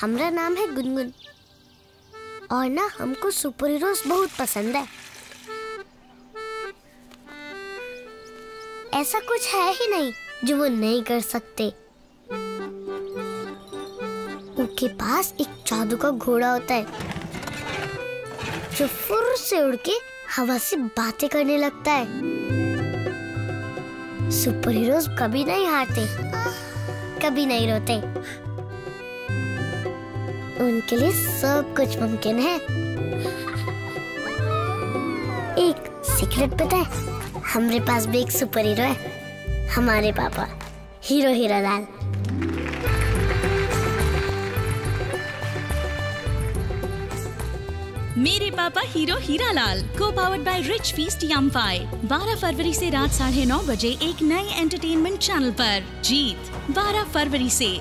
हमरा नाम है गुनगुन। और ना हमको सुपर हीरोज बहुत पसंद है। ऐसा कुछ है ही नहीं जो वो नहीं कर सकते। उनके पास एक जादू का घोड़ा होता है, जो फुर से उड़ के हवा से बातें करने लगता है। सुपर हीरोज कभी नहीं हारते, कभी नहीं रोते। उनके लिए सब कुछ मुमकिन है। एक सीक्रेट पता है? हमारे पास भी एक सुपर हीरो है। हमारे पापा, हीरो हीरा लाल मेरे पापा हीरो हीरा लाल को पावर्ड बाय रिच फीस्ट यम फाई 12 फरवरी से रात साढ़े नौ बजे एक नए एंटरटेनमेंट चैनल पर। जीत 12 फरवरी से।